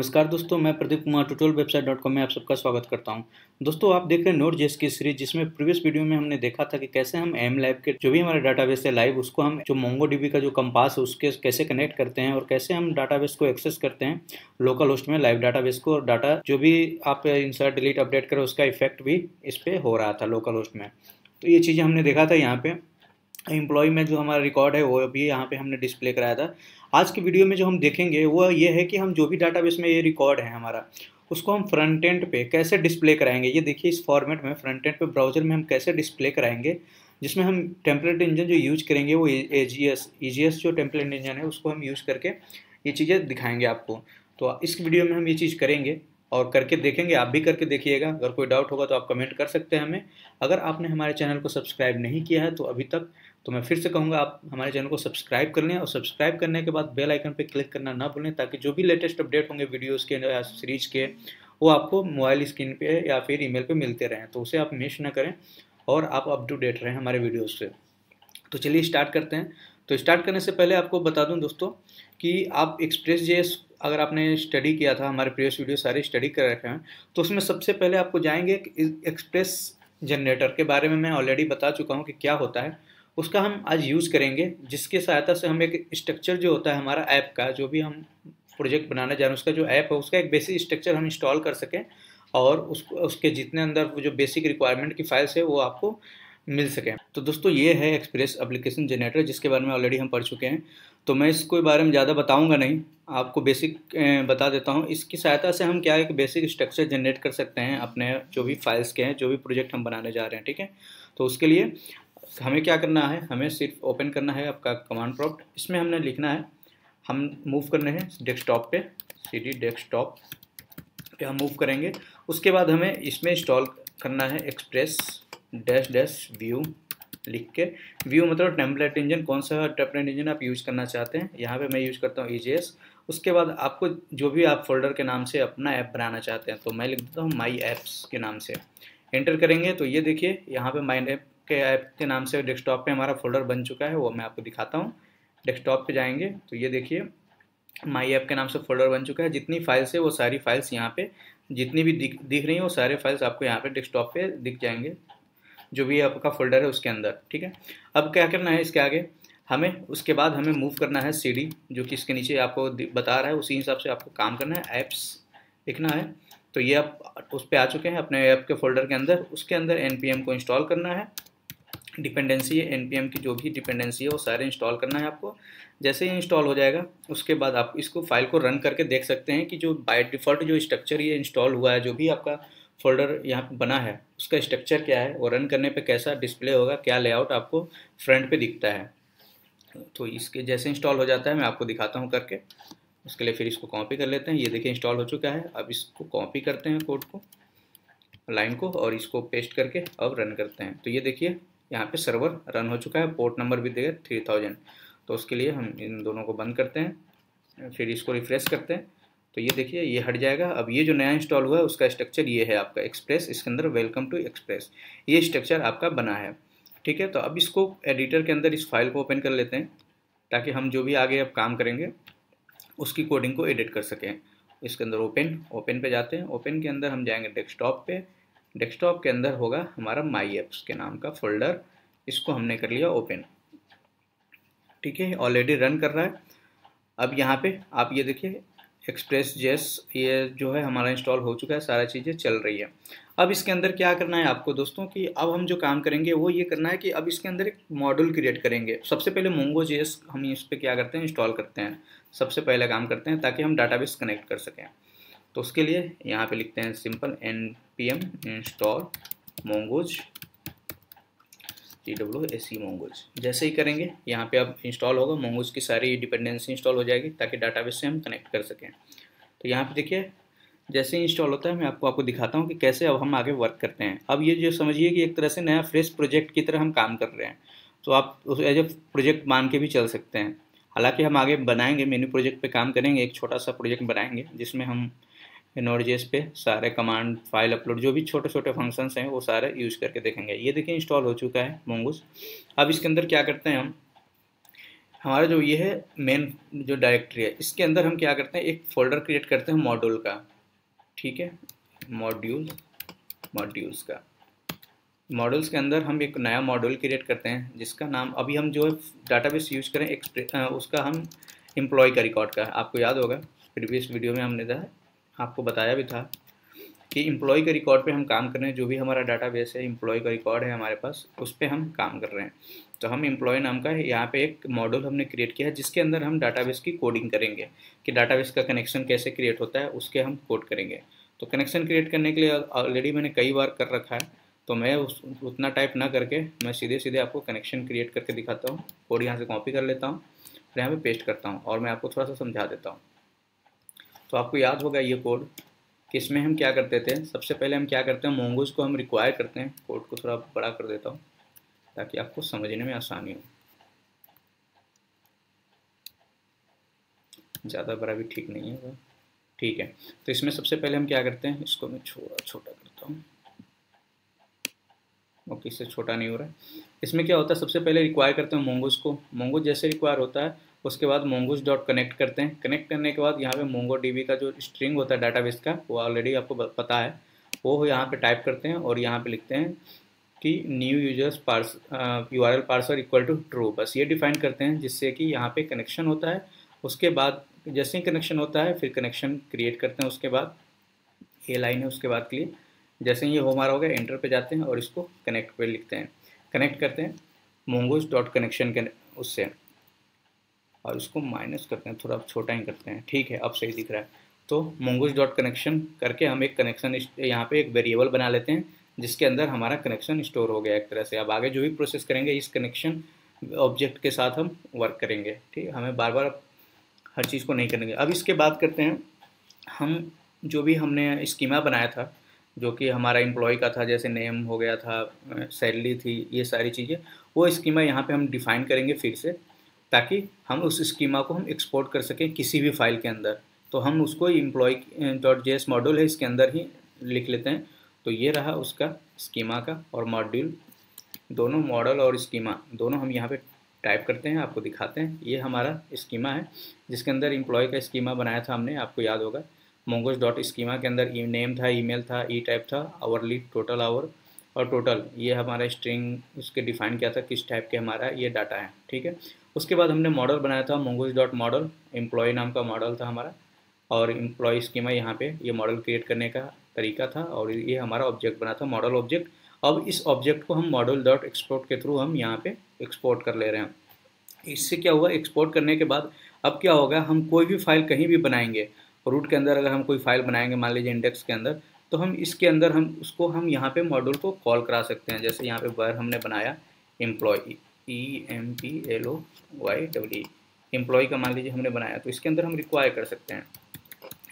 नमस्कार दोस्तों, मैं Pradeep Kumar tutorial website dot com में आप सबका स्वागत करता हूँ। दोस्तों, आप देख रहे हैं नोट जेस की सीरीज़ जिसमें प्रीवियस वीडियो में हमने देखा था कि कैसे हम एम लैब के जो भी हमारे डाटाबेस है लाइव उसको हम जो मोंगो डीबी का जो कंपास है, उसके कैसे कनेक्ट करते हैं और कैसे हम डाटाबेस को एक्सेस करते हैं लोकल होस्ट में लाइव डाटाबेस को और डाटा जो भी आप इंसर्ट डिलीट अपडेट करें, उसका इफ़ेक्ट भी इस पर हो रहा था लोकल होस्ट में। तो ये चीज़ें हमने देखा था यहाँ पे। एम्प्लॉय में जो हमारा रिकॉर्ड है, वो भी यहाँ पे हमने डिस्प्ले कराया था। आज की वीडियो में जो हम देखेंगे, वो ये है कि हम जो भी डाटाबेस में ये रिकॉर्ड है हमारा, उसको हम फ्रंट एंड पे कैसे डिस्प्ले कराएँगे? ये देखिए इस फॉर्मेट में फ्रंट एंड पे ब्राउज़र में हम कैसे डिस्प्ले कराएँगे, जिसमें हम टेम्पलेट इंजन जो यूज़ करेंगे, वो A G S E G S जो टेम्पलेट इंजन है, उसको हम यूज़ करके ये चीज़ें दिखाएँगे आपको। तो इस वीडियो में हम ये चीज़ करेंगे और करके देखेंगे, आप भी करके देखिएगा। अगर कोई डाउट होगा तो आप कमेंट कर सकते हैं हमें। अगर आपने हमारे चैनल को सब्सक्राइब नहीं किया है तो अभी तक तो मैं फिर से कहूँगा, आप हमारे चैनल को सब्सक्राइब कर लें और सब्सक्राइब करने के बाद बेल आइकन पर क्लिक करना ना भूलें ताकि जो भी लेटेस्ट अपडेट होंगे वीडियोज़ के या सीरीज़ के, वो आपको मोबाइल स्क्रीन पे या फिर ईमेल पे मिलते रहें। तो उसे आप मिस ना करें और आप अप टू डेट रहें हमारे वीडियोज़ से। तो चलिए स्टार्ट करते हैं। तो स्टार्ट करने से पहले आपको बता दूँ दोस्तों कि आप एक्सप्रेस जे अगर आपने स्टडी किया था, हमारे प्रीवियस वीडियो सारे स्टडी कर रखे हैं तो उसमें सबसे पहले आपको जाएँगे एक्सप्रेस जनरेटर के बारे में मैं ऑलरेडी बता चुका हूँ कि क्या होता है। उसका हम आज यूज़ करेंगे, जिसके सहायता से हम एक स्ट्रक्चर जो होता है हमारा ऐप का, जो भी हम प्रोजेक्ट बनाने जा रहे हैं, उसका जो ऐप है, उसका एक बेसिक स्ट्रक्चर हम इंस्टॉल कर सकें और उस, उसके जितने अंदर जो बेसिक रिक्वायरमेंट की फाइल्स है, वो आपको मिल सकें। तो दोस्तों, ये है एक्सप्रेस एप्लीकेशन जनरेटर जिसके बारे में ऑलरेडी हम पढ़ चुके हैं। तो मैं इसको बारे में ज़्यादा बताऊँगा नहीं, आपको बेसिक बता देता हूँ। इसकी सहायता से हम क्या एक बेसिक स्ट्रक्चर जनरेट कर सकते हैं अपने जो भी फाइल्स के हैं, जो भी प्रोजेक्ट हम बनाने जा रहे हैं, ठीक है? तो उसके लिए हमें क्या करना है? हमें सिर्फ़ ओपन करना है आपका कमांड प्रॉप्ट इसमें हमने लिखना है, हम मूव करने हैं डेस्कटॉप पे सी डी डेस्कटॉप पे हम मूव करेंगे। उसके बाद हमें इसमें इंस्टॉल करना है एक्सप्रेस डैश डैश व्यू लिख के। व्यू मतलब टेम्पलेट इंजन कौन सा टेम्पलेट इंजन आप यूज़ करना चाहते हैं, यहाँ पे मैं यूज़ करता हूँ ई उसके बाद आपको जो भी आप फोल्डर के नाम से अपना ऐप बनाना चाहते हैं तो मैं लिख देता हूँ माई ऐप्स के नाम से। एंटर करेंगे तो ये देखिए, यहाँ पे माई ऐप के ऐप के नाम से डेस्कटॉप पे हमारा फोल्डर बन चुका है, वो मैं आपको दिखाता हूँ। डेस्कटॉप पे जाएँगे तो ये देखिए माई ऐप के नाम से फोल्डर बन चुका है। जितनी फाइल्स है, वो सारी फाइल्स यहाँ पे, जितनी भी दिख दिख रही हैं, वो सारे फाइल्स आपको यहाँ पे डेस्कटॉप पे दिख जाएँगे, जो भी आपका फोल्डर है उसके अंदर, ठीक है? अब क्या करना है इसके आगे? हमें, उसके बाद हमें मूव करना है सीडी जो कि इसके नीचे आपको बता रहा है, उसी हिसाब से आपको काम करना है। ऐप्स लिखना है तो ये आप, उस पर आ चुके हैं अपने ऐप के फोल्डर के अंदर। उसके अंदर एनपीएम को इंस्टॉल करना है। डिपेंडेंसी है एन की जो भी डिपेंडेंसी है, वो सारे इंस्टॉल करना है आपको। जैसे ही इंस्टॉल हो जाएगा, उसके बाद आप इसको फ़ाइल को रन करके देख सकते हैं कि जो बाय डिफ़ॉल्ट जो स्ट्रक्चर ये इंस्टॉल हुआ है, जो भी आपका फोल्डर यहाँ पे बना है, उसका स्ट्रक्चर क्या है और रन करने पे कैसा डिस्प्ले होगा, क्या लेआउट आपको फ्रंट पे दिखता है। तो इसके जैसे इंस्टॉल हो जाता है, मैं आपको दिखाता हूँ करके। उसके लिए फिर इसको कॉपी कर लेते हैं। ये देखिए इंस्टॉल हो चुका है। अब इसको कॉपी करते हैं कोड को लाइन को, और इसको पेस्ट करके अब रन करते हैं। तो ये देखिए यहाँ पे सर्वर रन हो चुका है पोर्ट नंबर भी देगा थ्री थाउज़ेंड तो उसके लिए हम इन दोनों को बंद करते हैं, फिर इसको रिफ्रेश करते हैं। तो ये देखिए, ये हट जाएगा। अब ये जो नया इंस्टॉल हुआ है, उसका स्ट्रक्चर ये है आपका एक्सप्रेस इसके अंदर वेलकम टू एक्सप्रेस ये स्ट्रक्चर आपका बना है, ठीक है? तो अब इसको एडिटर के अंदर इस फ़ाइल को ओपन कर लेते हैं, ताकि हम जो भी आगे अब काम करेंगे, उसकी कोडिंग को एडिट कर सकें। इसके अंदर ओपन ओपन पे जाते हैं। ओपन के अंदर हम जाएँगे डेस्कटॉप पे डेस्कटॉप के अंदर होगा हमारा माई एप्स के नाम का फोल्डर इसको हमने कर लिया ओपन ठीक है ऑलरेडी रन कर रहा है। अब यहाँ पे आप ये देखिए एक्सप्रेस जेस ये जो है हमारा इंस्टॉल हो चुका है, सारा चीज़ें चल रही है। अब इसके अंदर क्या करना है आपको दोस्तों कि अब हम जो काम करेंगे, वो ये करना है कि अब इसके अंदर एक मॉडल क्रिएट करेंगे। सबसे पहले मोंगो जेस हम इस पर क्या करते हैं इंस्टॉल करते हैं। सबसे पहले काम करते हैं ताकि हम डाटाबेस कनेक्ट कर सकें। तो उसके लिए यहाँ पे लिखते हैं simple N P M install mongoose T W A C mongoose जैसे ही करेंगे, यहाँ पे अब इंस्टॉल होगा मोंगोज की सारी डिपेंडेंसी इंस्टॉल हो जाएगी, ताकि डाटाबेस से हम कनेक्ट कर सकें। तो यहाँ पे देखिए, जैसे ही इंस्टॉल होता है, मैं आपको आपको दिखाता हूँ कि कैसे अब हम आगे वर्क करते हैं। अब ये जो समझिए कि एक तरह से नया फ्रेश प्रोजेक्ट की तरह हम काम कर रहे हैं तो आप उस एज ए प्रोजेक्ट मान के भी चल सकते हैं। हालाँकि हम आगे बनाएँगे मेन्यू प्रोजेक्ट पे काम करेंगे, एक छोटा सा प्रोजेक्ट बनाएँगे, जिसमें हम नोट जेस पे सारे कमांड फ़ाइल अपलोड जो भी छोटे छोटे फ़ंक्शंस हैं, वो सारे यूज़ करके देखेंगे। ये देखिए इंस्टॉल हो चुका है मोंगूस अब इसके अंदर क्या करते हैं हम? हमारा जो ये है मेन जो डायरेक्टरी है, इसके अंदर हम क्या करते हैं? एक फोल्डर क्रिएट करते हैं मॉड्यूल का। ठीक है? मॉड्यूल मॉड्यूल्स का। मॉडल्स के अंदर हम एक नया मॉड्यूल क्रिएट करते हैं, जिसका नाम, अभी हम जो डाटाबेस यूज़ करें उसका हम एम्प्लॉय का रिकॉर्ड का आपको याद होगा प्रीवियस वीडियो में हमने था आपको बताया भी था कि एम्प्लॉय के रिकॉर्ड पे हम काम कर रहे हैं, जो भी हमारा डाटाबेस है एम्प्लॉय का रिकॉर्ड है हमारे पास, उस पर हम काम कर रहे हैं। तो हम एम्प्लॉय नाम का यहाँ पे एक मॉडल हमने क्रिएट किया है, जिसके अंदर हम डाटाबेस की कोडिंग करेंगे, कि डाटाबेस का कनेक्शन कैसे क्रिएट होता है, उसके हम कोड करेंगे। तो कनेक्शन क्रिएट करने के लिए ऑलरेडी मैंने कई बार कर रखा है तो मैं उस, उतना टाइप ना करके मैं सीधे सीधे आपको कनेक्शन क्रिएट करके दिखाता हूँ कोड यहाँ से कॉपी कर लेता हूँ फिर यहाँ पे पेस्ट करता हूँ, और मैं आपको थोड़ा सा समझा देता हूँ। तो आपको याद होगा ये कोड कि इसमें हम क्या करते थे? सबसे पहले हम क्या करते हैं? मोंगोज को हम रिक्वायर करते हैं। कोड को थोड़ा बड़ा कर देता हूँ, ताकि आपको समझने में आसानी हो। ज़्यादा बड़ा भी ठीक नहीं है ठीक है तो इसमें सबसे पहले हम क्या करते हैं? इसको मैं छोटा छोटा करता हूँ। ओके, इससे छोटा नहीं हो रहा है। इसमें क्या होता है? सबसे पहले रिक्वायर करते हैं मोंगोज को। मोंगोज जैसे रिक्वायर होता है उसके बाद मोंगोज डॉट कनेक्ट करते हैं। कनेक्ट करने के बाद यहाँ पे मोंगो डी का जो स्ट्रिंग होता है डाटाबेस का, वो ऑलरेडी आपको पता है। वो यहाँ पे टाइप करते हैं और यहाँ पे लिखते हैं कि new users parse U R L parser equal to true बस ये डिफाइन करते हैं जिससे कि यहाँ पे कनेक्शन होता है। उसके बाद जैसे ही कनेक्शन होता है, फिर कनेक्शन क्रिएट करते हैं उसके बाद। ये लाइन है उसके बाद के लिए। जैसे ही ये हो हमारा हो गया एंटर पे जाते हैं और इसको कनेक्ट पे लिखते हैं। कनेक्ट करते हैं। मोंगोज डॉट कनेक्शन के उससे। और इसको माइनस करते हैं, थोड़ा छोटा ही करते हैं। ठीक है, अब सही दिख रहा है। तो मोंगोज डॉट कनेक्शन करके हम एक कनेक्शन यहाँ पे एक वेरिएबल बना लेते हैं, जिसके अंदर हमारा कनेक्शन स्टोर हो गया एक तरह से। अब आगे जो भी प्रोसेस करेंगे, इस कनेक्शन ऑब्जेक्ट के साथ हम वर्क करेंगे। ठीक है, हमें बार बार हर चीज़ को नहीं करेंगे अब इसके बाद करते हैं, हम जो भी हमने स्कीमा बनाया था, जो कि हमारा एम्प्लॉय का था, जैसे नेम हो गया था सैलरी थी, ये सारी चीज़ें, वो स्कीमा यहाँ पे हम डिफ़ाइन करेंगे फिर से। ताकि हम उस स्कीमा को हम एक्सपोर्ट कर सकें किसी भी फ़ाइल के अंदर। तो हम उसको एम्प्लॉय डॉट जे मॉड्यूल है, इसके अंदर ही लिख लेते हैं। तो ये रहा उसका स्कीमा का और मॉड्यूल दोनों मॉडल और स्कीमा दोनों हम यहाँ पे टाइप करते हैं, आपको दिखाते हैं। ये हमारा स्कीमा है, जिसके अंदर एम्प्लॉय का स्कीमा बनाया था हमने, आपको याद होगा। मोंगोज डॉट स्कीमा के अंदर ई नेम था ईमेल था ई टाइप था आवरली टोटल आवर और टोटल ये हमारा स्ट्रिंग उसके डिफाइन किया था, किस टाइप के हमारा ये डाटा है, ठीक है? उसके बाद हमने मॉडल बनाया था मोंगोज डॉट मॉडल एम्प्लॉय नाम का मॉडल था हमारा, और एम्प्लॉय स्कीमा यहाँ पे ये मॉडल क्रिएट करने का तरीका था, और ये हमारा ऑब्जेक्ट बना था मॉडल ऑब्जेक्ट अब इस ऑब्जेक्ट को हम मॉडल डॉट एक्सपोर्ट के थ्रू हम यहाँ पे एक्सपोर्ट कर ले रहे हैं। इससे क्या हुआ? एक्सपोर्ट करने के बाद अब क्या होगा? हम कोई भी फ़ाइल कहीं भी बनाएँगे रूट के अंदर अगर हम कोई फ़ाइल बनाएँगे, मान लीजिए इंडेक्स के अंदर तो हम इसके अंदर हम, उसको हम यहाँ पे मॉड्यूल को कॉल करा सकते हैं। जैसे यहाँ पे वर हमने बनाया employ E M P L O Y W employ का मान लीजिए हमने बनाया तो इसके अंदर हम रिक्वायर कर सकते हैं।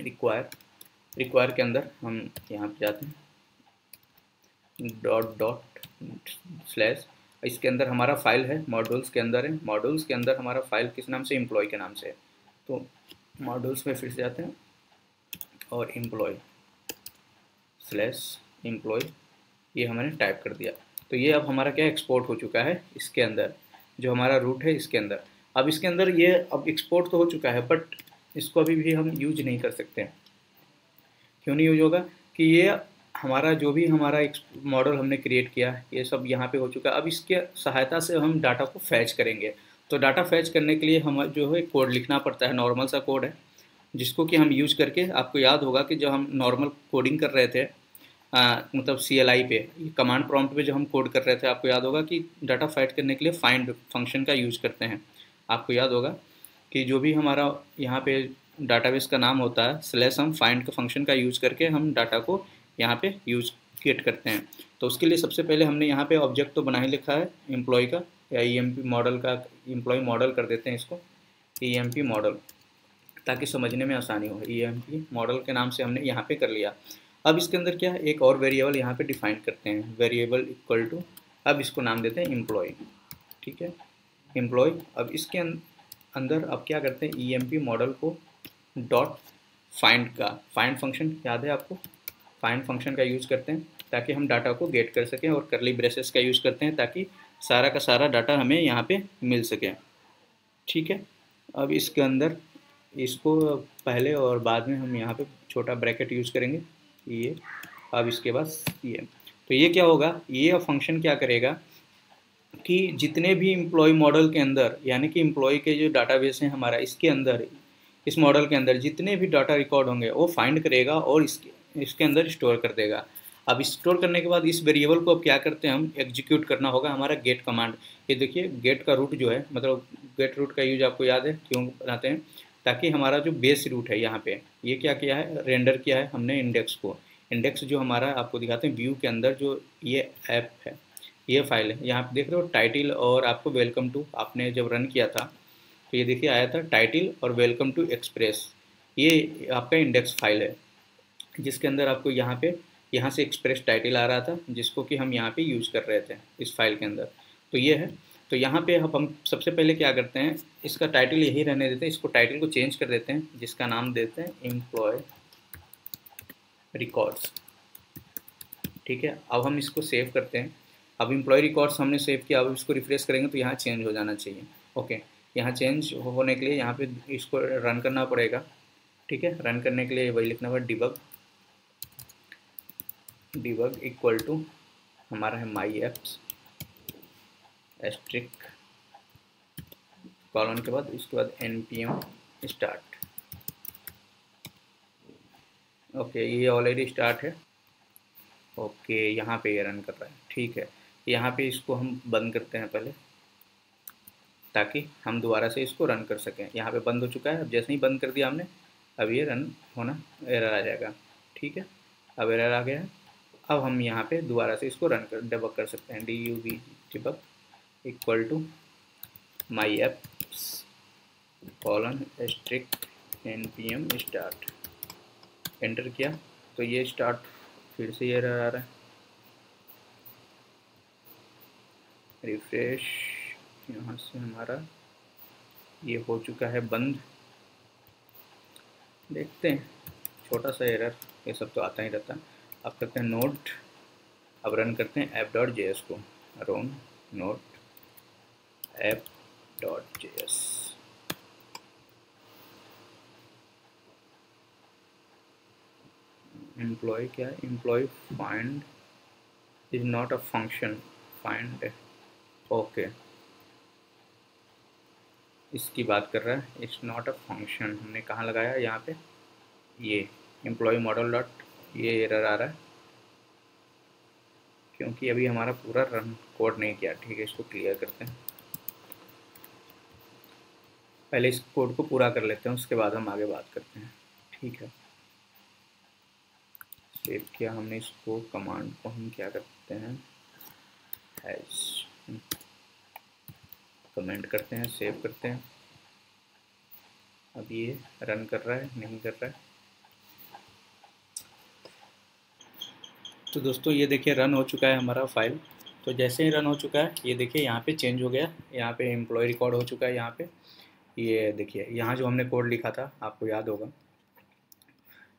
रिक्वायर रिक्वायर के अंदर हम यहाँ पे जाते हैं। डॉट डॉट स्लैश इसके अंदर हमारा फ़ाइल है मॉड्यूल्स के अंदर है। मॉड्यूल्स के अंदर हमारा फ़ाइल किस नाम से? एम्प्लॉय के नाम से है। तो मॉड्यूल्स में फिर से जाते हैं और एम्प्लॉय स्लैश एम्प्लॉय ये हमने टाइप कर दिया। तो ये अब हमारा क्या एक्सपोर्ट हो चुका है? इसके अंदर। जो हमारा रूट है, इसके अंदर। अब इसके अंदर ये अब एक्सपोर्ट तो हो चुका है बट इसको अभी भी हम यूज़ नहीं कर सकते हैं। क्यों नहीं यूज़ होगा? कि ये हमारा जो भी हमारा मॉडल हमने क्रिएट किया, ये सब यहाँ पे हो चुका है। अब इसके सहायता से हम डाटा को फैच करेंगे। तो डाटा फैच करने के लिए हम जो है कोड लिखना पड़ता है नॉर्मल सा कोड है, जिसको कि हम यूज़ करके आपको याद होगा कि जब हम नॉर्मल कोडिंग कर रहे थे आ, मतलब सी एल आई पे कमांड प्रॉम्प्ट पे जो हम कोड कर रहे थे आपको याद होगा कि डाटा फाइट करने के लिए फाइंड फ़ंक्शन का यूज़ करते हैं। आपको याद होगा कि जो भी हमारा यहाँ पे डाटाबेस का नाम होता है स्लेस हम फाइंड का फ़ंक्शन का यूज़ करके हम डाटा को यहाँ पे यूज़ क्रिएट करते हैं। तो उसके लिए सबसे पहले हमने यहाँ पे ऑब्जेक्ट तो बना ही लिखा है एम्प्लॉय का या ई e मॉडल का एम्प्लॉय मॉडल कर देते हैं इसको ई e मॉडल ताकि समझने में आसानी हो। ई e मॉडल के नाम से हमने यहाँ पे कर लिया। अब इसके अंदर क्या है? एक और वेरिएबल यहाँ पे डिफाइन करते हैं। वेरिएबल इक्वल टू अब इसको नाम देते हैं एम्प्लॉय ठीक है? एम्प्लॉय अब इसके अं-, अंदर अब क्या करते हैं? ई एम पी मॉडल को डॉट फाइंड का फाइंड फ़ंक्शन याद है आपको? फाइंड फ़ंक्शन का यूज़ करते हैं ताकि हम डाटा को गेट कर सकें और करली ब्रेसेस का यूज़ करते हैं ताकि सारा का सारा डाटा हमें यहाँ पे मिल सके। ठीक है? अब इसके अंदर इसको पहले और बाद में हम यहाँ पे छोटा ब्रैकेट यूज़ करेंगे। ये, अब इसके बाद ये। तो ये क्या होगा? ये फ़ंक्शन क्या करेगा? कि जितने भी इम्प्लॉय मॉडल के अंदर, यानी कि इम्प्लॉय के जो डाटाबेस हैं हमारा, इसके अंदर, इस मॉडल के अंदर जितने भी डाटा रिकॉर्ड होंगे, वो फाइंड करेगा और इसके इसके अंदर स्टोर कर देगा। अब स्टोर करने के बाद इस वेरिएबल को अब क्या करते हैं हम? एग्जीक्यूट करना होगा हमारा गेट कमांड ये देखिए गेट का रूट जो है मतलब गेट रूट का यूज़ आपको याद है? क्यों बनाते हैं? ताकि हमारा जो बेस रूट है यहाँ पे, ये क्या किया है? रेंडर किया है हमने इंडेक्स को। इंडेक्स जो हमारा आपको दिखाते हैं व्यू के अंदर जो ये ऐप है, ये फ़ाइल है। यहाँ पे देख रहे हो टाइटल और आपको वेलकम टू आपने जब रन किया था तो ये देखिए आया था टाइटिल और वेलकम टू एक्सप्रेस ये आपका इंडेक्स फ़ाइल है, जिसके अंदर आपको यहाँ पे, यहाँ से एक्सप्रेस टाइटल आ रहा था, जिसको कि हम यहाँ पे यूज़ कर रहे थे, इस फ़ाइल के अंदर। तो ये है। तो यहाँ पे हम सबसे पहले क्या करते हैं, इसका टाइटल यही रहने देते हैं, इसको टाइटल को चेंज कर देते हैं, जिसका नाम देते हैं एम्प्लॉय रिकॉर्ड्स ठीक है, अब हम इसको सेव करते हैं। अब एम्प्लॉय रिकॉर्ड्स हमने सेव किया, अब इसको रिफ्रेश करेंगे तो यहाँ चेंज हो जाना चाहिए। ओके यहाँ चेंज होने के लिए यहाँ पे इसको रन करना पड़ेगा। ठीक है रन करने के लिए वही लिखना पड़ेगा डिबग डिबग इक्वल टू हमारा है माई एप्स एस्ट्रिक कॉलन के बाद उसके बाद N P M start okay ये ऑलरेडी स्टार्ट है। ओके यहाँ पे ये रन कर रहा है। ठीक है। यहाँ पे इसको हम बंद करते हैं पहले, ताकि हम दोबारा से इसको रन कर सकें। यहाँ पे बंद हो चुका है। अब जैसे ही बंद कर दिया हमने, अब ये रन होना एरर आ जाएगा। ठीक है। अब एरर आ गया है। अब हम यहाँ पे दोबारा से इसको रन कर डबक कर सकते हैं। D U B debug equal to my apps colon asterisk N P M start enter किया? तो ये स्टार्ट फिर से ये आ रहा है। रिफ्रेश यहाँ से हमारा ये हो चुका है बंद। देखते हैं। छोटा सा एरर ये सब तो आता ही रहता। है अब करते हैं नोट अब रन करते हैं ऐप डॉट जे एस को। रोन नोट एस एम्प्लॉय क्या है? Employ find is not a function find okay इसकी बात कर रहा है। इट्स नॉट अ फ़ंक्शन हमने कहाँ लगाया? यहाँ पे। ये। एम्प्लॉय मॉडल डॉट ये एरर आ रहा है। क्योंकि अभी हमारा पूरा रन कोड नहीं किया। ठीक है, इसको क्लियर करते हैं। पहले इस कोड को पूरा कर लेते हैं, उसके बाद हम आगे बात करते हैं। ठीक है। सेव किया हमने इसको कमांड को हम क्या करते हैं? कमेंट करते हैं सेव करते हैं। अब ये रन कर रहा है, नहीं कर रहा है। तो दोस्तों, ये देखिए रन हो चुका है हमारा फ़ाइल तो जैसे ही रन हो चुका है, ये देखिए यहाँ पे चेंज हो गया। यहाँ पे एम्प्लॉय रिकॉर्ड हो चुका है यहाँ पे। ये देखिए, यहाँ जो हमने कोड लिखा था, आपको याद होगा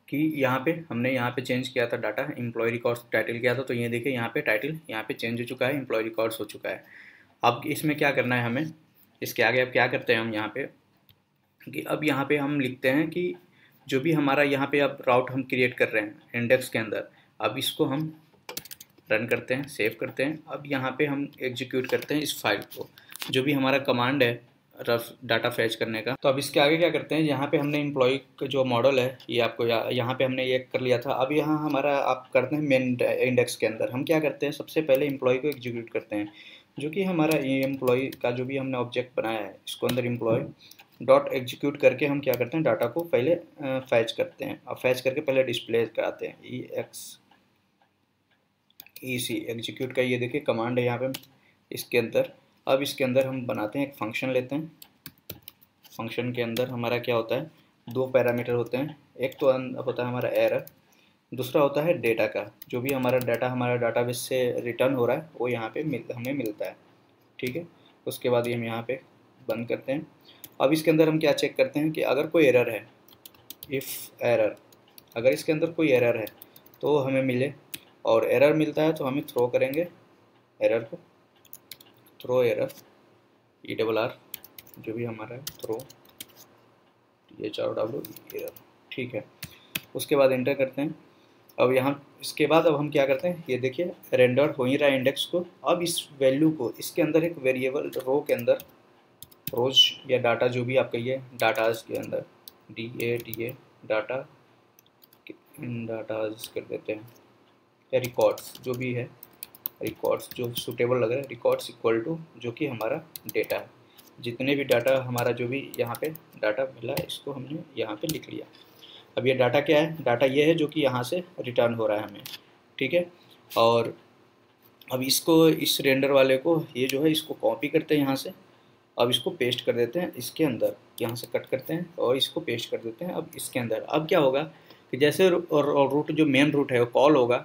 कि यहाँ पे हमने यहाँ पे चेंज किया था डाटा एम्प्लॉय रिकॉर्ड्स टाइटल किया था तो ये देखिए यहाँ पे टाइटल यहाँ पे चेंज हो चुका है एम्प्लॉय रिकॉर्ड्स हो चुका है। अब इसमें क्या करना है हमें? इसके आगे अब क्या करते हैं हम यहाँ पे? कि अब यहाँ पे हम लिखते हैं कि जो भी हमारा यहाँ पे अब राउट हम क्रिएट कर रहे हैं इंडेक्स के अंदर, अब इसको हम रन करते हैं सेव करते हैं। अब यहाँ पे हम एग्जीक्यूट करते हैं इस फ़ाइल को। जो भी हमारा कमांड है रफ डाटा फैच करने का। तो अब इसके आगे क्या करते हैं? यहाँ पे हमने इम्प्लॉय का जो मॉडल है, ये आपको यहाँ पे हमने ये कर लिया था। अब यहाँ हमारा आप करते हैं मेन इंडेक्स के अंदर। हम क्या करते हैं? सबसे पहले इम्प्लॉय को एग्जीक्यूट करते हैं। जो कि हमारा एम्प्लॉय का जो भी हमने ऑब्जेक्ट बनाया है, इसको अंदर इम्प्लॉय डॉट एग्जीक्यूट करके हम क्या करते हैं? डाटा को पहले फैच करते हैं। अब फैच करके पहले डिस्प्ले कराते हैं। ई एक्स ई सी एग्जीक्यूट का ये देखिए कमांड है यहाँ पे, इसके अंदर। अब इसके अंदर हम बनाते हैं, एक फ़ंक्शन लेते हैं। फ़ंक्शन के अंदर हमारा क्या होता है? दो पैरामीटर होते हैं। एक तो होता है हमारा एरर दूसरा होता है डेटा का। जो भी हमारा डाटा हमारा डाटाबेस से रिटर्न हो रहा है, वो यहाँ पे मिल, हमें मिलता है। ठीक है? उसके बाद ये हम यहाँ पे बंद करते हैं। अब इसके अंदर हम क्या चेक करते हैं कि अगर कोई एरर है इफ़ एरर अगर इसके अंदर कोई एरर है तो हमें मिले। और एरर मिलता है तो हमें थ्रो करेंगे एरर को। Throw error E double R जो भी हमारा है थ्रो एच आर डब्ल्यू ठीक है। उसके बाद एंटर करते हैं। अब यहाँ, इसके बाद अब हम क्या करते हैं, ये देखिए रेंडर हो ही रहा है इंडेक्स को, अब इस वैल्यू को, इसके अंदर एक वेरिएबल रो के अंदर रोज या डाटा जो भी आप कहिए डाटाज के अंदर D A D A data datas कर देते हैं, या रिकॉर्ड्स जो भी है। रिकॉर्ड्स जो सुटेबल लग रहा है रिकॉर्ड्स इक्वल टू जो कि हमारा डेटा है। जितने भी डाटा हमारा जो भी यहाँ पे डाटा मिला, इसको हमने यहाँ पे लिख लिया। अब ये डाटा क्या है? डाटा ये है जो कि यहाँ से रिटर्न हो रहा है हमें, ठीक है? और अब इसको, इस रेंडर वाले को, ये जो है, इसको कॉपी करते हैं यहाँ से। अब इसको पेस्ट कर देते हैं इसके अंदर, यहाँ से कट करते हैं और इसको पेस्ट कर देते हैं अब इसके अंदर। अब क्या होगा कि जैसे रूट जो मेन रूट है, वो कॉल होगा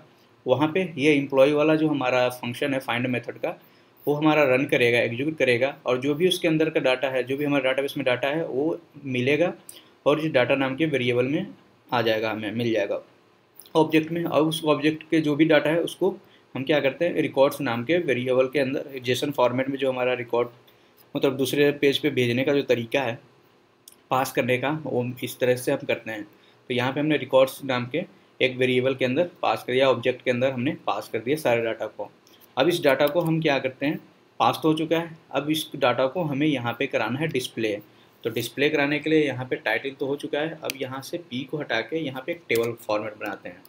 वहाँ पे ये एम्प्लॉय वाला जो हमारा फ़ंक्शन है फाइंड मेथड का, वो हमारा रन करेगा एग्जीक्यूट करेगा और जो भी उसके अंदर का डाटा है, जो भी हमारे डाटाबेस में डाटा है, वो मिलेगा और जो डाटा नाम के वेरिएबल में आ जाएगा हमें, मिल जाएगा। ऑब्जेक्ट में, और उस ऑब्जेक्ट के जो भी डाटा है, उसको हम क्या करते हैं रिकॉर्ड्स नाम के वेरिएबल के अंदर जेसन फॉर्मेट में जो हमारा रिकॉर्ड मतलब दूसरे पेज पे भेजने का जो तरीका है पास करने का, वो इस तरह से हम करते हैं। तो यहाँ पे हमने रिकॉर्ड्स नाम के एक वेरिएबल के अंदर पास कर दिया ऑब्जेक्ट के अंदर हमने पास कर दिया सारे डाटा को। अब इस डाटा को हम क्या करते हैं? पास तो हो चुका है। अब इस डाटा को हमें यहाँ पे कराना है डिस्प्ले तो डिस्प्ले कराने के लिए यहाँ पे टाइटल तो हो चुका है। अब यहाँ से पी को हटा के यहाँ पे एक टेबल फॉर्मेट बनाते हैं।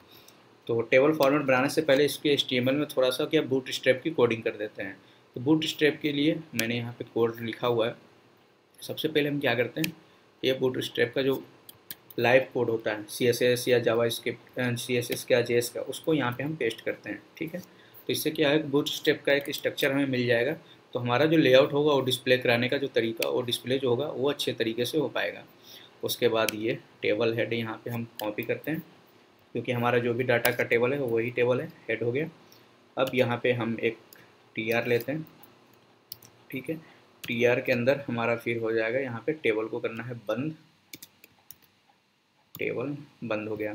तो टेबल फॉर्मेट बनाने से पहले इसके एस में थोड़ा सा क्या बूट स्ट्रेप की कोडिंग कर देते हैं। तो बूट स्ट्रेप के लिए मैंने यहाँ पे कोड लिखा हुआ है। सबसे पहले हम क्या करते हैं? ये बूट स्ट्रेप का जो लाइव कोड होता है सी एस एस या JavaScript C S S का जे एस का उसको यहाँ पे हम पेस्ट करते हैं, ठीक है? तो इससे क्या है बूट स्टेप का एक स्ट्रक्चर हमें मिल जाएगा तो हमारा जो लेआउट होगा वो डिस्प्ले कराने का जो तरीका वो डिस्प्ले जो होगा वो अच्छे तरीके से हो पाएगा। उसके बाद ये टेबल हेड यहाँ पे हम कॉपी करते हैं, क्योंकि हमारा जो भी डाटा का टेबल है, वही टेबल है हेड हो गया। अब यहाँ पे हम एक टी आर लेते हैं, ठीक है? टी आर के अंदर हमारा फिर हो जाएगा, यहाँ पे टेबल को करना है बंद। टेबल बंद हो गया।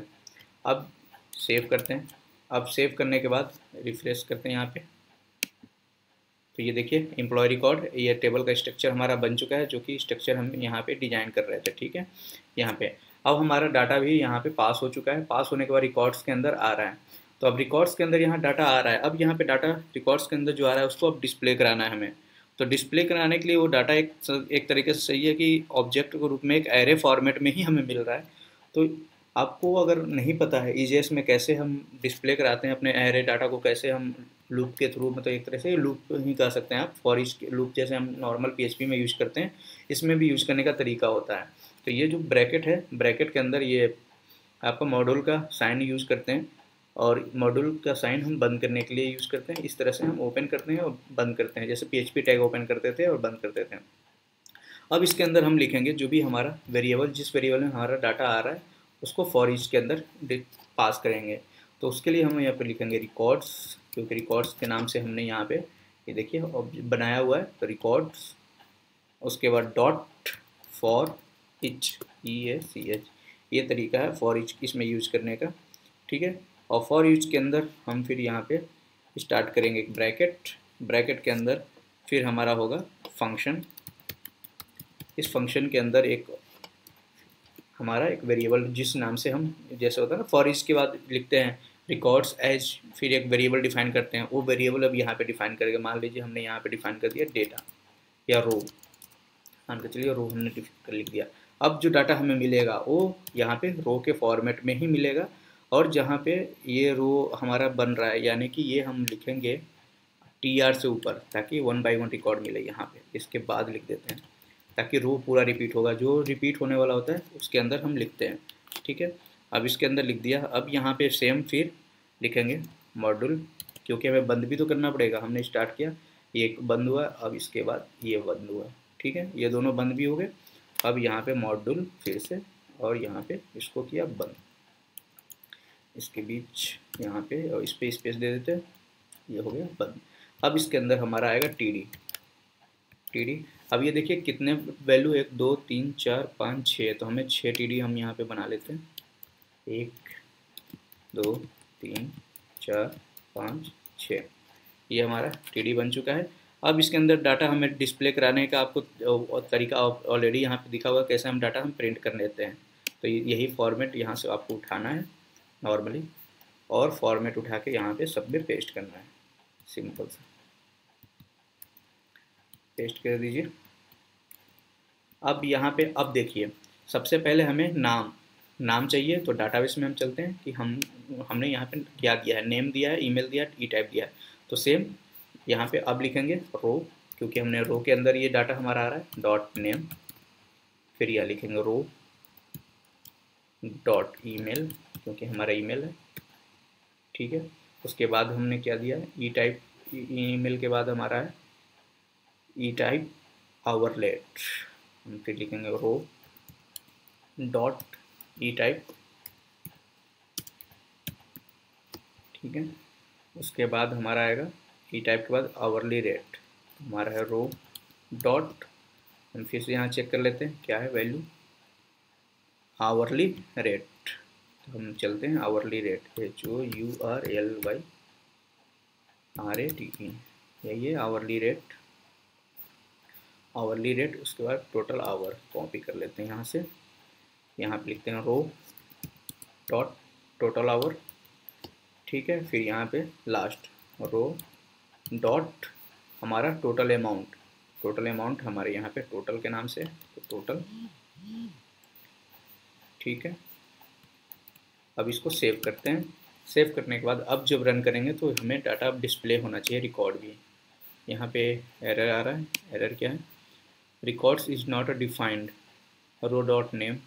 अब सेव करते हैं। अब सेव करने के बाद रिफ्रेश करते हैं यहाँ पे। तो ये देखिए एम्प्लॉय रिकॉर्ड ये टेबल का स्ट्रक्चर हमारा बन चुका है, जो कि स्ट्रक्चर हम यहाँ पे डिज़ाइन कर रहे थे, ठीक है? यहाँ पे। अब हमारा डाटा भी यहाँ पे पास हो चुका है। पास होने के बाद रिकॉर्ड्स के अंदर आ रहा है। तो अब रिकॉर्ड्स के अंदर यहाँ डाटा आ रहा है। अब यहाँ पे डाटा रिकॉर्ड्स के अंदर जो आ रहा है, उसको अब डिस्प्ले कराना है हमें। तो डिस्प्ले कराने के लिए वो डाटा एक एक तरीके से सही है कि ऑब्जेक्ट के रूप में एक एरे फॉर्मेट में ही हमें मिल रहा है। तो आपको अगर नहीं पता है ईजेएस में कैसे हम डिस्प्ले कराते हैं अपने एरे डाटा को, कैसे हम लूप के थ्रू मतलब एक तरह से लूप ही कर सकते हैं आप फॉर लूप जैसे हम नॉर्मल पीएचपी में यूज़ करते हैं, इसमें भी यूज़ करने का तरीका होता है। तो ये जो ब्रैकेट है ब्रैकेट के अंदर ये आपका मॉड्यूल का साइन यूज़ करते हैं और मॉड्यूल का साइन हम बंद करने के लिए यूज़ करते हैं। इस तरह से हम ओपन करते हैं और बंद करते हैं, जैसे पीएचपी टैग ओपन करते थे और बंद करते थे अब इसके अंदर हम लिखेंगे जो भी हमारा वेरिएबल जिस वेरिएबल में हमारा डाटा आ रहा है, उसको फॉर ईच के अंदर पास करेंगे। तो उसके लिए हम यहाँ पर लिखेंगे रिकॉर्ड्स क्योंकि रिकॉर्ड्स के नाम से हमने यहाँ पे, ये देखिए बनाया हुआ है तो रिकॉर्ड्स उसके बाद dot for each E A C H ये तरीका है फॉर इच इसमें यूज़ करने का, ठीक है? और फॉर यूज़ के अंदर हम फिर यहाँ पे स्टार्ट करेंगे ब्रैकेट ब्रैकेट के अंदर फिर हमारा होगा फ़ंक्शन इस फ़ंक्शन के अंदर एक हमारा एक वेरिएबल जिस नाम से हम, जैसे होता है ना फॉर इसके बाद लिखते हैं रिकॉर्ड्स एज फिर एक वेरिएबल डिफाइन करते हैं। वो वेरिएबल अब यहाँ पे डिफाइन करेंगे। मान लीजिए हमने यहाँ पे डिफाइन कर दिया डेटा या रो मान के चलिए रो हमने कर लिख दिया। अब जो डाटा हमें मिलेगा, वो यहाँ पे रो के फॉर्मेट में ही मिलेगा। और जहाँ पे ये रो हमारा बन रहा है, यानी कि ये हम लिखेंगे टी आर से ऊपर, ताकि वन बाई वन रिकॉर्ड मिले यहाँ पे। इसके बाद लिख देते हैं। ताकि रो पूरा रिपीट होगा। जो रिपीट होने वाला होता है, उसके अंदर हम लिखते हैं। ठीक है? अब इसके अंदर लिख दिया। अब यहाँ पे सेम फिर लिखेंगे मॉड्यूल क्योंकि हमें बंद भी तो करना पड़ेगा। हमने स्टार्ट किया, ये बंद हुआ, अब इसके बाद ये बंद हुआ। ठीक है? ये दोनों बंद भी हो गए। अब यहाँ पे मॉड्यूल फिर से, और यहाँ पे इसको किया बंद। इसके बीच यहाँ पे, और इस पर स्पेस दे देते ये हो गया बंद। अब इसके अंदर हमारा आएगा टी डी टी डी अब ये देखिए कितने वैल्यू एक, दो, तीन, चार, पाँच छः तो हमें छः टीडी हम यहाँ पे बना लेते हैं। एक, दो, तीन, चार, पाँच छः ये हमारा टीडी बन चुका है। अब इसके अंदर डाटा हमें डिस्प्ले कराने का आपको तरीका ऑलरेडी यहाँ पे दिखा हुआ कैसे हम डाटा हम प्रिंट कर लेते हैं। तो यही फॉर्मेट यहाँ से आपको उठाना है नॉर्मली और फॉर्मेट उठा के यहाँ पे सब में पेस्ट करना है। सिंपल सा। पेस्ट कर दीजिए। अब यहाँ पे, अब देखिए, सबसे पहले हमें नाम नाम चाहिए तो डाटाबेस में हम चलते हैं कि हम, हमने यहाँ पे क्या दिया है? नेम दिया है ईमेल दिया है ई टाइप दिया है। तो सेम यहाँ पे अब लिखेंगे रो क्योंकि हमने रो के अंदर ये डाटा हमारा आ रहा है डॉट नेम फिर यह लिखेंगे रो डॉट ईमेल क्योंकि हमारा ईमेल है। ठीक है? उसके बाद हमने क्या दिया है? ई टाइप ईमेल के बाद हमारा है ई टाइप आवर हम फिर लिखेंगे रो डॉट ई टाइप। ठीक है? उसके बाद हमारा आएगा ई टाइप के बाद आवरली रेट हमारा है रो डॉट। हम फिर से यहाँ चेक कर लेते हैं क्या है वैल्यू आवरली रेट तो हम चलते हैं hourly rate H O U R L Y R A T E यही है आवरली रेट आवरली रेट उसके बाद टोटल आवर कॉपी कर लेते हैं यहाँ से। यहाँ पे लिखते हैं रो डॉट टोटल आवर ठीक है? फिर यहाँ पे लास्ट रो डॉट हमारा टोटल अमाउंट टोटल अमाउंट हमारे यहाँ पे टोटल के नाम से तो टोटल ठीक है? अब इसको सेव करते हैं। सेव करने के बाद अब जब रन करेंगे तो हमें डाटा डिस्प्ले होना चाहिए रिकॉर्ड भी। यहाँ पे एरर आ रहा है। एरर क्या है? Records is not a defined row dot name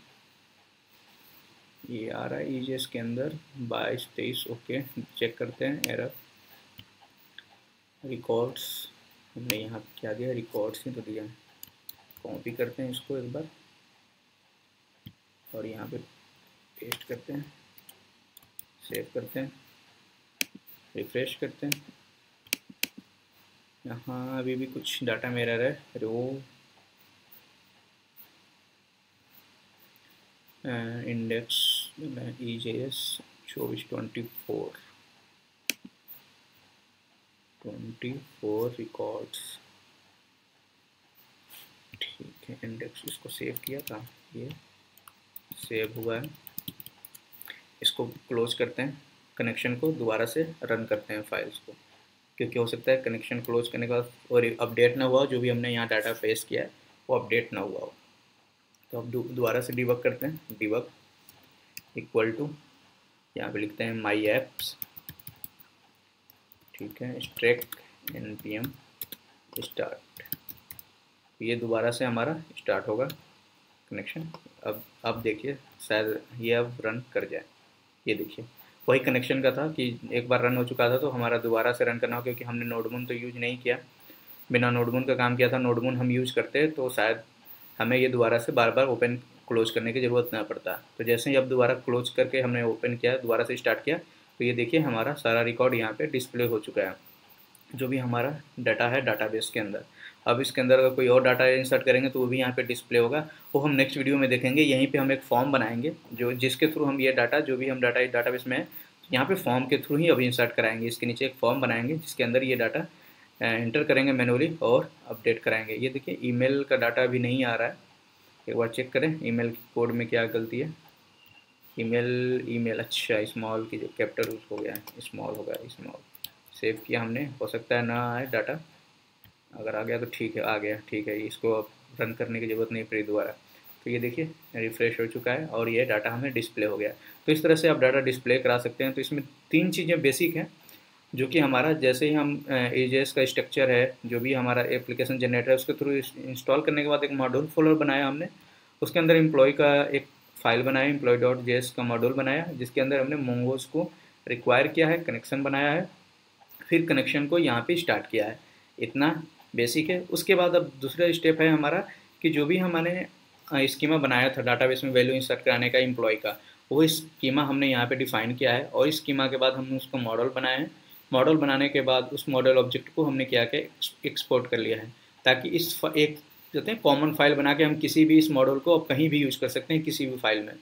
ये आ रहा है ई के अंदर बाईस तेईस ओके चेक करते हैं एरर रिकॉर्ड्स हमने यहाँ क्या दिया? रिकॉर्ड्स ही तो दिया। कॉपी करते हैं इसको एक बार। और यहाँ पे पेस्ट करते हैं। सेव करते हैं। रिफ्रेश करते हैं। यहाँ अभी भी कुछ डाटा मेरा रहा है। रो चौबीस twenty four twenty four records ठीक है इंडेक्स इसको सेव किया था, ये सेव हुआ है। इसको क्लोज करते हैं कनेक्शन को दोबारा से रन करते हैं फाइल्स को। क्योंकि हो सकता है कनेक्शन क्लोज करने के बाद और अपडेट ना हुआ, जो भी हमने यहाँ डाटा फेस किया है, वो अपडेट ना हुआ हो। तो अब दोबारा से डिवक करते हैं। डिवक इक्वल टू यहाँ पे लिखते हैं माई एप्स ठीक है asterisk N P M start ये दोबारा से हमारा स्टार्ट होगा कनेक्शन अब अब देखिए, शायद ये अब रन कर जाए। ये देखिए, वही कनेक्शन का था कि एक बार रन हो चुका था तो हमारा दोबारा से रन करना हो क्योंकि हमने नोटबुन तो यूज़ नहीं किया। बिना नोटबुन का काम किया था नोटबुन हम यूज़ करते तो शायद हमें ये दोबारा से बार बार ओपन क्लोज करने की ज़रूरत ना पड़ता। तो जैसे ही अब दोबारा क्लोज करके हमने ओपन किया, दोबारा से स्टार्ट किया तो ये देखिए हमारा सारा रिकॉर्ड यहाँ पे डिस्प्ले हो चुका है, जो भी हमारा डाटा है डाटाबेस के अंदर। अब इसके अंदर अगर कोई और डाटा इंसर्ट करेंगे तो वो भी यहाँ पे डिस्प्ले होगा। वो हम नेक्स्ट वीडियो में देखेंगे, यहीं पे हम एक फॉर्म बनाएँगे, जो जिसके थ्रू हम ये डाटा जो भी हम डाटा इस डाटाबेस में है, यहाँ पे फॉर्म के थ्रू ही अभी इंसर्ट कराएँगे। इसके नीचे एक फॉर्म बनाएँगे, जिसके अंदर ये डाटा एंटर करेंगे मैनुअली और अपडेट कराएँगे। ये देखिए ईमेल का डाटा अभी नहीं आ रहा है। एक बार चेक करें ईमेल कोड में क्या गलती है। ईमेल ईमेल अच्छा स्मॉल की जो कैपिटल हो गया है स्मॉल हो गया स्मॉल सेव किया हमने, हो सकता है ना आए डाटा अगर आ गया तो ठीक है, आ गया, ठीक है, इसको अब रन करने की ज़रूरत नहीं पड़ी दोबारा। तो ये देखिए रिफ़्रेश हो चुका है और ये डाटा हमें डिस्प्ले हो गया। तो इस तरह से आप डाटा डिस्प्ले करा सकते हैं। तो इसमें तीन चीज़ें बेसिक हैं। जो कि हमारा जैसे ही हम एजेस का स्ट्रक्चर है, जो भी हमारा एप्लीकेशन जनरेटर है, उसके थ्रू इंस्टॉल करने के बाद एक मॉड्यूल फोल्डर बनाया हमने। उसके अंदर एम्प्लॉय का एक फ़ाइल बनाया एम्प्लॉय डॉट जेएस का मॉड्यूल बनाया, जिसके अंदर हमने मोंगोज को रिक्वायर किया है कनेक्शन बनाया है। फिर कनेक्शन को यहाँ पे स्टार्ट किया है। इतना बेसिक है। उसके बाद अब दूसरा स्टेप है हमारा कि जो भी हमने स्कीमा बनाया था डाटाबेस में वैल्यू इंसर्ट कराने का एम्प्लॉय का, वो स्कीमा हमने यहाँ पे डिफाइन किया है और इस स्कीमा के बाद हमने उसको मॉडल बनाया है। मॉडल बनाने के बाद उस मॉडल ऑब्जेक्ट को हमने क्या किया? एक्सपोर्ट कर लिया है। ताकि इस एक कहते हैं कॉमन फ़ाइल बना के हम किसी भी इस मॉडल को अब कहीं भी यूज़ कर सकते हैं, किसी भी फ़ाइल में।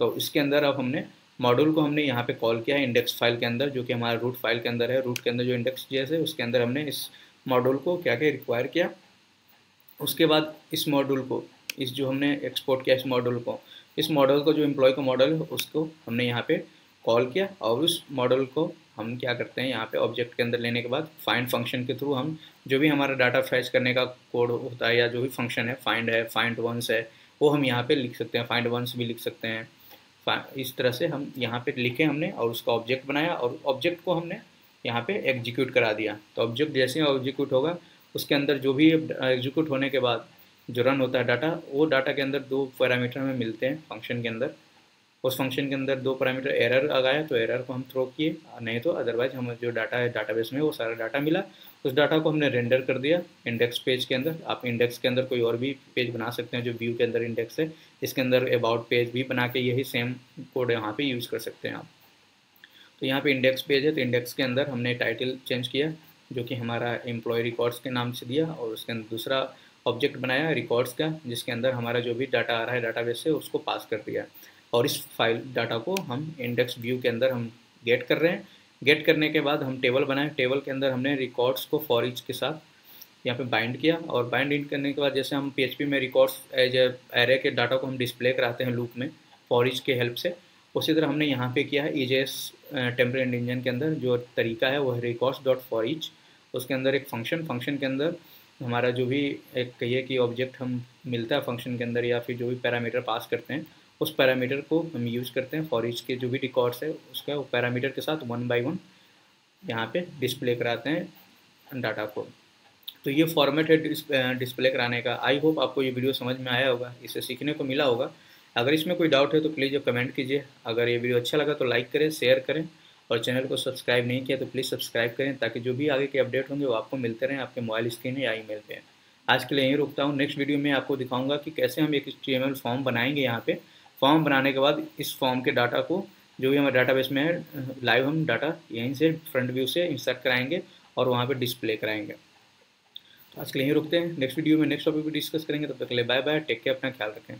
तो इसके अंदर अब हमने मॉडल को हमने यहाँ पे कॉल किया है इंडेक्स फ़ाइल के अंदर, जो कि हमारा रूट फ़ाइल के अंदर है। रूट के अंदर जो इंडेक्स जैसे उसके अंदर हमने इस मॉडल को क्या क्या? रिक्वायर किया। उसके बाद इस मॉड्यूल को, इस जो हमने एक्सपोर्ट किया इस मॉडल को, इस मॉडल को जो एम्प्लॉय का मॉडल है, उसको हमने यहाँ पे कॉल किया और उस मॉडल को हम क्या करते हैं यहाँ पे ऑब्जेक्ट के अंदर लेने के बाद फाइंड फ़ंक्शन के थ्रू हम जो भी हमारा डाटा फैच करने का कोड होता है या जो भी फ़ंक्शन है फाइंड है फाइंड वंस है, वो हम यहाँ पे लिख सकते हैं फाइंड वंस भी लिख सकते हैं। इस तरह से हम यहाँ पे लिखे हमने और उसका ऑब्जेक्ट बनाया और ऑब्जेक्ट को हमने यहाँ पे एग्जीक्यूट करा दिया। तो ऑब्जेक्ट जैसे एग्जीक्यूट होगा, उसके अंदर जो भी एग्जीक्यूट होने के बाद जो रन होता है डाटा वो डाटा के अंदर दो पैरामीटर में मिलते हैं फ़ंक्शन के अंदर। उस फ़ंक्शन के अंदर दो पैरामीटर एरर आ गया तो एरर को हम थ्रो किए। नहीं तो अदरवाइज़ हमें जो डाटा है डाटाबेस में वो सारा डाटा मिला। उस डाटा को हमने रेंडर कर दिया इंडेक्स पेज के अंदर। आप इंडेक्स के अंदर कोई और भी पेज बना सकते हैं, जो व्यू के अंदर इंडेक्स है। इसके अंदर अबाउट पेज भी बना के यही सेम कोड यहाँ पर यूज़ कर सकते हैं आप। तो यहाँ पे इंडेक्स पेज है तो इंडेक्स के अंदर हमने टाइटल चेंज किया, जो कि हमारा एम्प्लॉय रिकॉर्ड्स के नाम से दिया, और उसके अंदर दूसरा ऑब्जेक्ट बनाया रिकॉर्ड्स का, जिसके अंदर हमारा जो भी डाटा आ रहा है डाटाबेस से, उसको पास कर दिया। और इस फ़ाइल डाटा को हम इंडेक्स व्यू के अंदर हम गेट कर रहे हैं। गेट करने के बाद हम टेबल बनाए। टेबल के अंदर हमने रिकॉर्ड्स को फॉर इच के साथ यहाँ पे बाइंड किया और बाइंड इन करने के बाद जैसे हम पीएचपी में रिकॉर्ड्स एज ए एरे के डाटा को हम डिस्प्ले कराते हैं लूप में फॉर इच के हेल्प से, उसी तरह हमने यहाँ पे किया है ई जे टेम्परेंट इंजन के अंदर। जो तरीका है, वो है रिकॉर्ड्स डॉट फॉर इच उसके अंदर एक फ़ंक्शन फ़ंक्शन के अंदर हमारा जो भी एक कहिए कि ऑब्जेक्ट हम मिलता है फ़ंक्शन के अंदर या फिर जो भी पैरामीटर पास करते हैं उस पैरामीटर को हम यूज़ करते हैं फॉर के जो भी रिकॉर्ड्स है, उसका वो पैरामीटर के साथ वन बाई वन यहाँ पे डिस्प्ले कराते हैं डाटा को। तो ये फॉर्मेट है डिस्प्ले कराने का। आई होप आपको ये वीडियो समझ में आया होगा, इसे सीखने को मिला होगा। अगर इसमें कोई डाउट है तो प्लीज़ कमेंट कीजिए। अगर ये वीडियो अच्छा लगा तो लाइक करें शेयर करें और चैनल को सब्सक्राइब नहीं किया तो प्लीज़ सब्सक्राइब करें ताकि जो भी आगे के अपडेट होंगे वो आपको मिलते रहें आपके मोबाइल स्क्रीन या ईमेल पे। आज के लिए यहीं रुकता हूँ। नेक्स्ट वीडियो में आपको दिखाऊँगा कि कैसे हम एक एच फॉर्म बनाएँगे यहाँ पे। फॉर्म बनाने के बाद इस फॉर्म के डाटा को, जो भी हमारे डाटाबेस में है लाइव हम डाटा यहीं से फ्रंट व्यू से इंसर्ट कराएँगे और वहाँ पर डिस्प्ले कराएँगे। आज के लिए यहीं रुकते हैं। नेक्स्ट वीडियो में नेक्स्ट टॉपिक भी डिस्कस करेंगे। तब तक के लिए बाय बाय टेक के अपना ख्याल रखें।